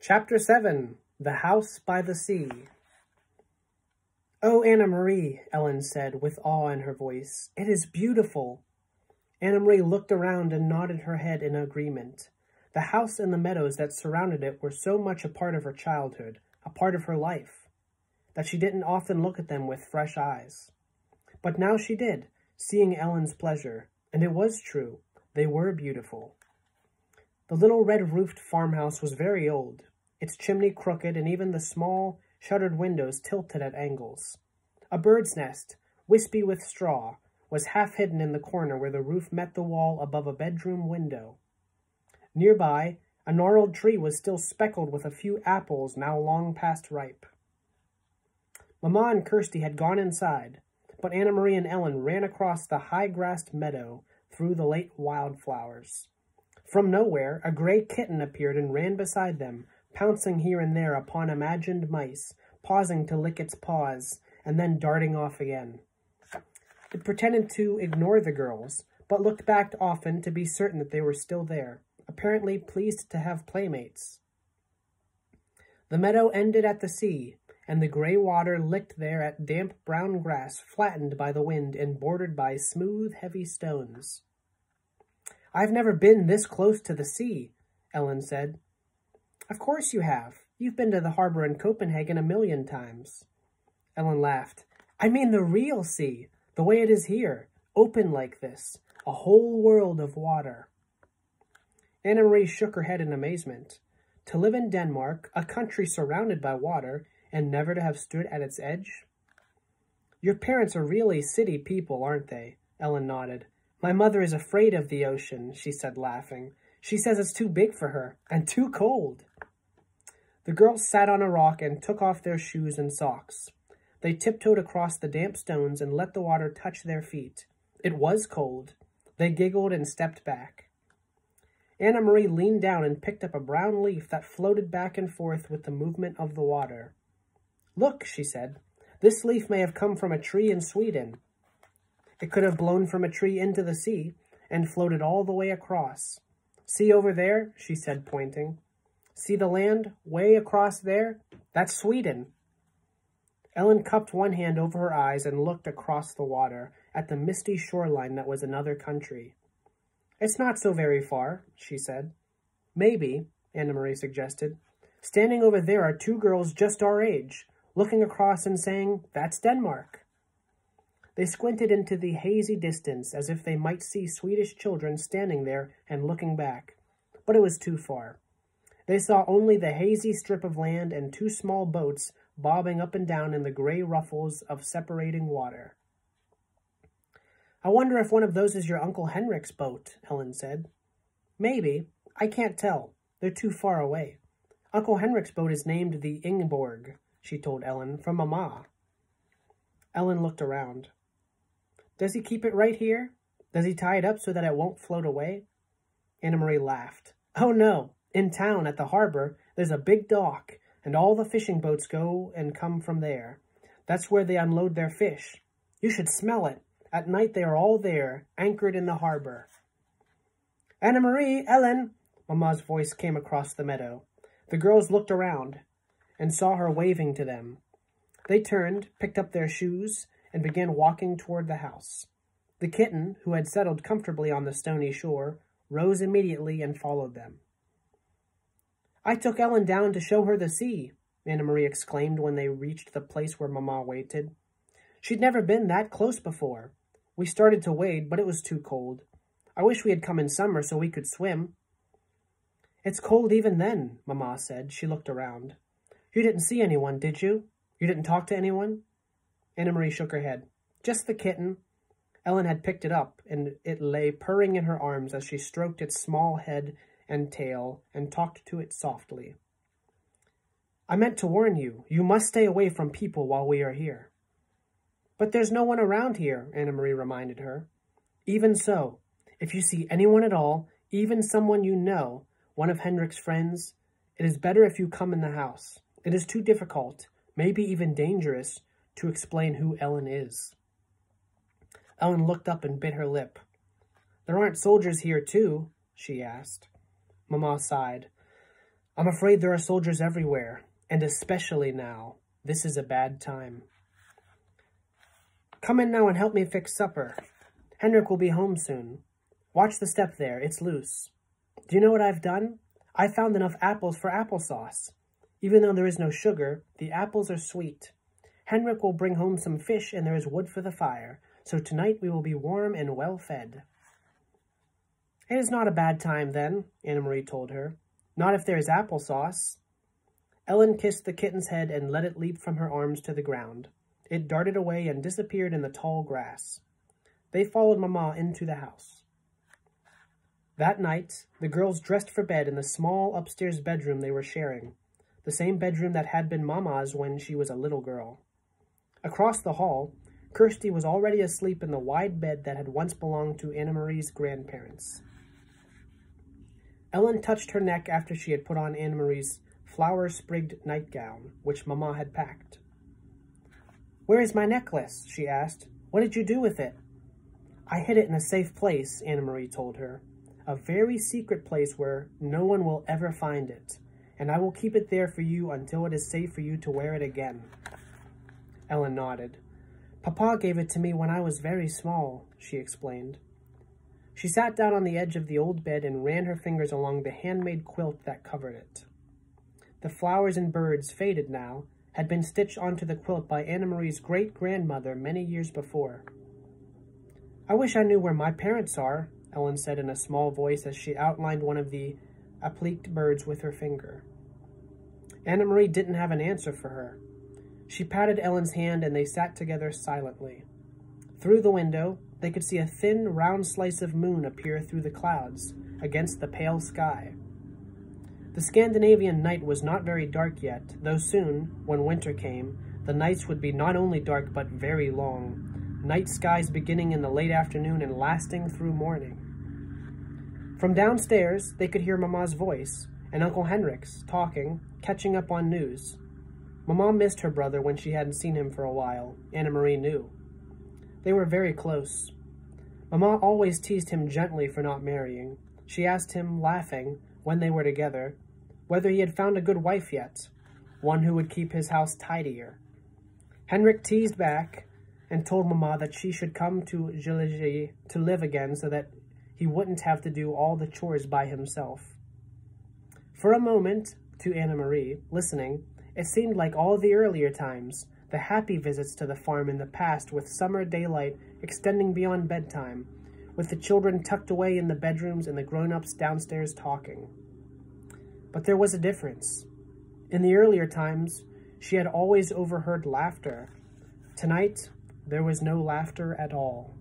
Chapter 7 The House by the Sea Oh, Annemarie, Ellen said with awe in her voice, it is beautiful. Annemarie looked around and nodded her head in agreement. The house and the meadows that surrounded it were so much a part of her childhood, a part of her life, that she didn't often look at them with fresh eyes. But now she did, seeing Ellen's pleasure, and it was true. They were beautiful. The little red-roofed farmhouse was very old, its chimney crooked and even the small, shuttered windows tilted at angles. A bird's nest, wispy with straw, was half hidden in the corner where the roof met the wall above a bedroom window. Nearby, a gnarled tree was still speckled with a few apples now long past ripe. Mamma and Kirsti had gone inside, but Annemarie and Ellen ran across the high-grassed meadow through the late wildflowers. From nowhere, a gray kitten appeared and ran beside them, pouncing here and there upon imagined mice, pausing to lick its paws, and then darting off again. It pretended to ignore the girls, but looked back often to be certain that they were still there, apparently pleased to have playmates. The meadow ended at the sea, and the gray water licked there at damp brown grass flattened by the wind and bordered by smooth, heavy stones. I've never been this close to the sea, Ellen said. Of course you have. You've been to the harbor in Copenhagen a million times. Ellen laughed. I mean the real sea, the way it is here, open like this, a whole world of water. Annemarie shook her head in amazement. To live in Denmark, a country surrounded by water, and never to have stood at its edge? Your parents are really city people, aren't they? Ellen nodded. My mother is afraid of the ocean, she said, laughing. She says it's too big for her, and too cold. The girls sat on a rock and took off their shoes and socks. They tiptoed across the damp stones and let the water touch their feet. It was cold. They giggled and stepped back. Annemarie leaned down and picked up a brown leaf that floated back and forth with the movement of the water. Look, she said, this leaf may have come from a tree in Sweden. It could have blown from a tree into the sea and floated all the way across. See over there, she said, pointing. See the land way across there? That's Sweden. Ellen cupped one hand over her eyes and looked across the water at the misty shoreline that was another country. It's not so very far, she said. Maybe, Annemarie suggested. Standing over there are two girls just our age, looking across and saying, That's Denmark. They squinted into the hazy distance as if they might see Swedish children standing there and looking back, but it was too far. They saw only the hazy strip of land and two small boats bobbing up and down in the gray ruffles of separating water. I wonder if one of those is your Uncle Henrik's boat, Ellen said. Maybe. I can't tell. They're too far away. Uncle Henrik's boat is named the Ingeborg, she told Ellen, from Mamma. Ellen looked around. Does he keep it right here? Does he tie it up so that it won't float away? Annemarie laughed. Oh, no. In town, at the harbor, there's a big dock, and all the fishing boats go and come from there. That's where they unload their fish. You should smell it. At night they are all there, anchored in the harbor. Annemarie, Ellen, Mamma's voice came across the meadow. The girls looked around and saw her waving to them. They turned, picked up their shoes, and began walking toward the house. The kitten, who had settled comfortably on the stony shore, rose immediately and followed them. I took Ellen down to show her the sea, Annemarie exclaimed when they reached the place where Mamma waited. She'd never been that close before. We started to wade, but it was too cold. I wish we had come in summer so we could swim. It's cold even then, Mamma said. She looked around. You didn't see anyone, did you? You didn't talk to anyone? Annemarie shook her head. Just the kitten. Ellen had picked it up, and it lay purring in her arms as she stroked its small head and tail and talked to it softly. I meant to warn you. You must stay away from people while we are here. But there's no one around here, Annemarie reminded her. Even so, if you see anyone at all, even someone you know, one of Henrik's friends, it is better if you come in the house. It is too difficult, maybe even dangerous, to explain who Ellen is. Ellen looked up and bit her lip. There aren't soldiers here, too? she asked. Mamma sighed. I'm afraid there are soldiers everywhere, and especially now. This is a bad time. Come in now and help me fix supper. Henrik will be home soon. Watch the step there, it's loose. Do you know what I've done? I found enough apples for applesauce. Even though there is no sugar, the apples are sweet. Henrik will bring home some fish and there is wood for the fire, so tonight we will be warm and well fed. It is not a bad time, then, Annemarie told her. Not if there is applesauce. Ellen kissed the kitten's head and let it leap from her arms to the ground. It darted away and disappeared in the tall grass. They followed Mamma into the house. That night, the girls dressed for bed in the small upstairs bedroom they were sharing, the same bedroom that had been Mamma's when she was a little girl. Across the hall, Kirsti was already asleep in the wide bed that had once belonged to Annemarie's grandparents. Ellen touched her neck after she had put on Annemarie's flower-sprigged nightgown, which Mamma had packed. Where is my necklace? she asked. What did you do with it? I hid it in a safe place, Annemarie told her. A very secret place where no one will ever find it, and I will keep it there for you until it is safe for you to wear it again. Ellen nodded. Papa gave it to me when I was very small, she explained. She sat down on the edge of the old bed and ran her fingers along the handmade quilt that covered it. The flowers and birds, faded now, had been stitched onto the quilt by Annemarie's great-grandmother many years before. I wish I knew where my parents are, Ellen said in a small voice as she outlined one of the appliqued birds with her finger. Annemarie didn't have an answer for her. She patted Ellen's hand and they sat together silently. Through the window, they could see a thin, round slice of moon appear through the clouds against the pale sky. The Scandinavian night was not very dark yet, though soon, when winter came, the nights would be not only dark but very long, night skies beginning in the late afternoon and lasting through morning. From downstairs, they could hear Mamma's voice and Uncle Henrik's talking, catching up on news. Mamma missed her brother when she hadn't seen him for a while, Annemarie knew. They were very close. Mamma always teased him gently for not marrying. She asked him, laughing, when they were together, whether he had found a good wife yet, one who would keep his house tidier. Henrik teased back and told Mamma that she should come to Gilleleje to live again so that he wouldn't have to do all the chores by himself. For a moment, to Annemarie, listening, it seemed like all the earlier times, the happy visits to the farm in the past with summer daylight extending beyond bedtime, with the children tucked away in the bedrooms and the grown-ups downstairs talking. But there was a difference. In the earlier times, she had always overheard laughter. Tonight, there was no laughter at all.